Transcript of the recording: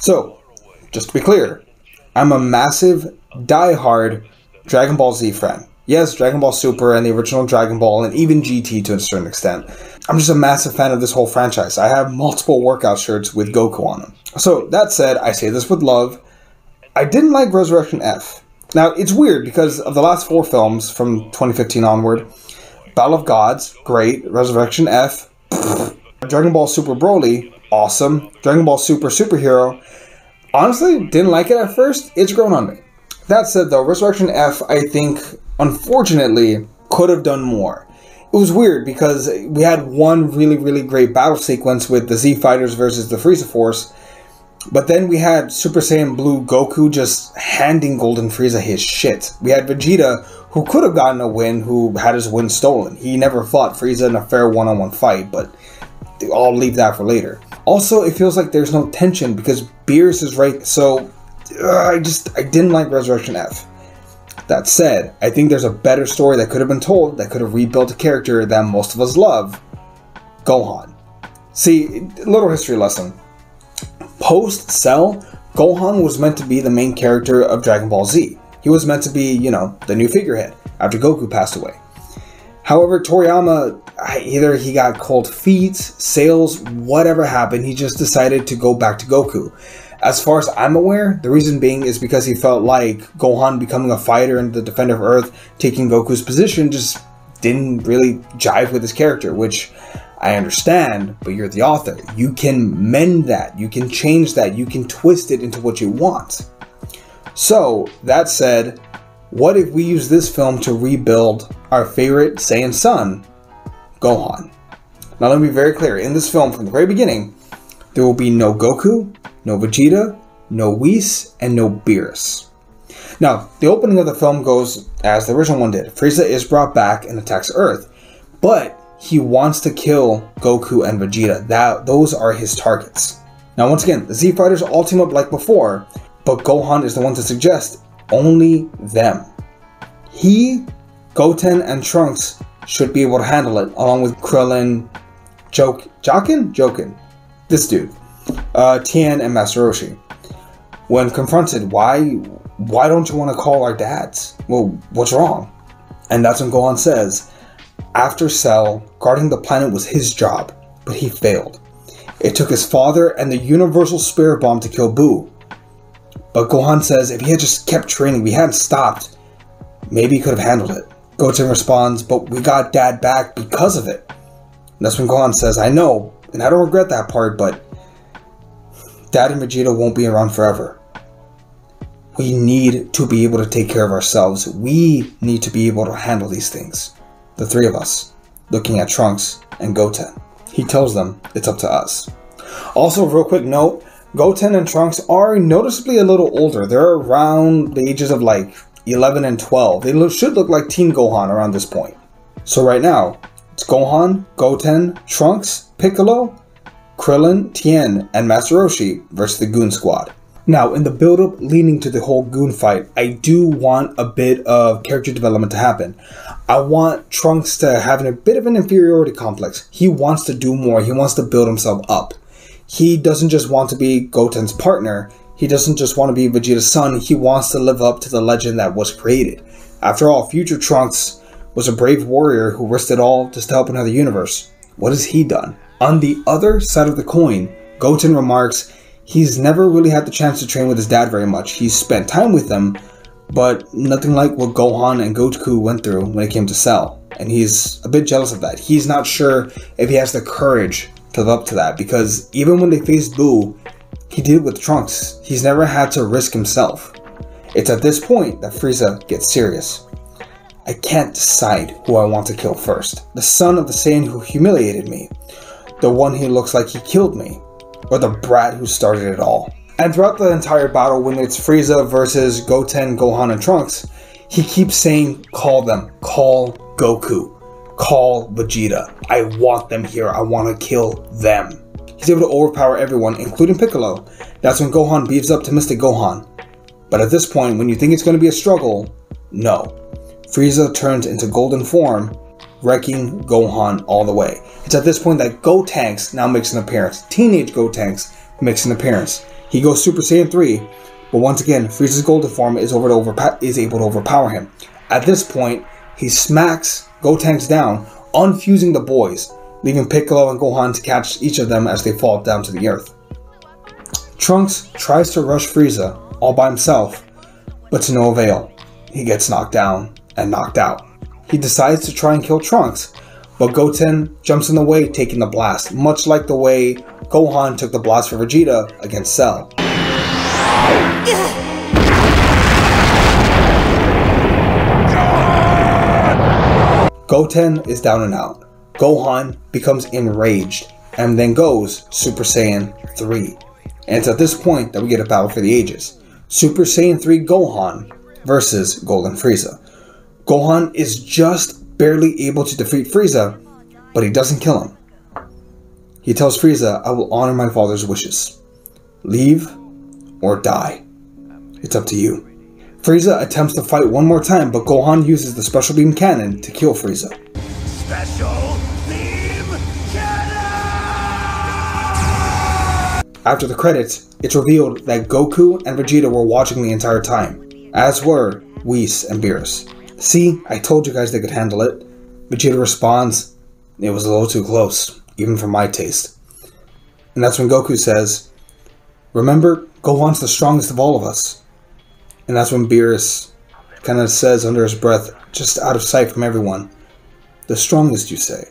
So, just to be clear, I'm a massive, die-hard Dragon Ball Z fan. Yes, Dragon Ball Super and the original Dragon Ball, and even GT to a certain extent. I'm just a massive fan of this whole franchise. I have multiple workout shirts with Goku on them. So, that said, I say this with love. I didn't like Resurrection F. Now, it's weird because of the last four films from 2015 onward Battle of Gods, great. Resurrection F, Dragon Ball Super Broly, awesome. Dragon Ball Super Superhero, honestly, didn't like it at first. It's grown on me. That said, though, Resurrection F, I think, unfortunately, could have done more. It was weird because we had one really, really great battle sequence with the Z Fighters versus the Frieza Force, but then we had Super Saiyan Blue Goku just handing Golden Frieza his shit. We had Vegeta, who could have gotten a win, who had his win stolen. He never fought Frieza in a fair one on one fight, but I'll leave that for later. Also, it feels like there's no tension because Beerus is right, so uh, I just I didn't like Resurrection F. That said, I think there's a better story that could have been told that could have rebuilt a character that most of us love Gohan. See, little history lesson. Post Cell, Gohan was meant to be the main character of Dragon Ball Z. He was meant to be, you know, the new figurehead after Goku passed away. However, Toriyama, either he got cold feet, sales, whatever happened, he just decided to go back to Goku. As far as I'm aware, the reason being is because he felt like Gohan becoming a fighter and the Defender of Earth taking Goku's position just didn't really jive with his character, which I understand, but you're the author. You can mend that, you can change that, you can twist it into what you want. So, that said, what if we use this film to rebuild our favorite Saiyan son, Gohan? Now, let me be very clear in this film, from the very beginning, there will be no Goku, no Vegeta, no Whis, and no Beerus. Now, the opening of the film goes as the original one did. Frieza is brought back and attacks Earth, but he wants to kill Goku and Vegeta. That those are his targets. Now, once again, the Z Fighters all team up like before, but Gohan is the one to suggest only them. He, Goten, and Trunks should be able to handle it, along with Krillin, Jok, Jokin, Jokin, this dude, uh, Tien, and Master Roshi. When confronted, why, why don't you want to call our dads? Well, what's wrong? And that's when Gohan says, after Cell, guarding the planet was his job, but he failed. It took his father and the Universal Spirit Bomb to kill Buu, but Gohan says if he had just kept training, we hadn't stopped, maybe he could have handled it. Goten responds, but we got dad back because of it. And that's when Gohan says, I know, and I don't regret that part, but dad and Vegeta won't be around forever. We need to be able to take care of ourselves. We need to be able to handle these things. The three of us, looking at Trunks and Goten. He tells them it's up to us. Also, real quick note Goten and Trunks are noticeably a little older. They're around the ages of like 11 and 12. They look, should look like Teen Gohan around this point. So right now, it's Gohan, Goten, Trunks, Piccolo, Krillin, Tien, and Master Roshi versus the Goon Squad. Now, in the build-up leading to the whole Goon fight, I do want a bit of character development to happen. I want Trunks to have a bit of an inferiority complex. He wants to do more. He wants to build himself up he doesn't just want to be Goten's partner, he doesn't just want to be Vegeta's son, he wants to live up to the legend that was created. After all, Future Trunks was a brave warrior who risked it all just to help another universe. What has he done? On the other side of the coin, Goten remarks he's never really had the chance to train with his dad very much. He's spent time with them, but nothing like what Gohan and Goku went through when it came to Cell. And he's a bit jealous of that. He's not sure if he has the courage to live up to that because even when they faced Buu, he did it with Trunks. He's never had to risk himself. It's at this point that Frieza gets serious. I can't decide who I want to kill first. The son of the Saiyan who humiliated me, the one who looks like he killed me, or the brat who started it all. And throughout the entire battle, when it's Frieza versus Goten, Gohan, and Trunks, he keeps saying, call them, call Goku call Vegeta. I want them here. I want to kill them. He's able to overpower everyone, including Piccolo. That's when Gohan beefs up to Mystic Gohan. But at this point, when you think it's going to be a struggle, no. Frieza turns into golden form, wrecking Gohan all the way. It's at this point that Gotenks now makes an appearance. Teenage Gotenks makes an appearance. He goes Super Saiyan 3, but once again, Frieza's golden form is, is able to overpower him. At this point, he smacks Gotenks down, unfusing the boys, leaving Piccolo and Gohan to catch each of them as they fall down to the earth. Trunks tries to rush Frieza all by himself, but to no avail. He gets knocked down and knocked out. He decides to try and kill Trunks, but Goten jumps in the way, taking the blast, much like the way Gohan took the blast for Vegeta against Cell. Goten is down and out. Gohan becomes enraged and then goes Super Saiyan 3. And it's at this point that we get a battle for the ages. Super Saiyan 3 Gohan versus Golden Frieza. Gohan is just barely able to defeat Frieza, but he doesn't kill him. He tells Frieza, I will honor my father's wishes. Leave or die. It's up to you. Frieza attempts to fight one more time, but Gohan uses the Special Beam Cannon to kill Frieza. Special After the credits, it's revealed that Goku and Vegeta were watching the entire time, as were Whis and Beerus. See, I told you guys they could handle it. Vegeta responds, It was a little too close, even for my taste. And that's when Goku says, Remember, Gohan's the strongest of all of us. And that's when Beerus kind of says under his breath, just out of sight from everyone, the strongest, you say.